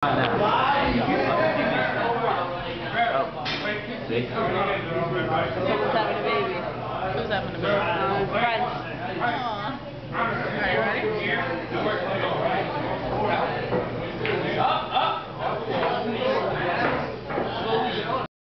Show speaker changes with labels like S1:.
S1: Who's having a baby.
S2: Who's having a baby?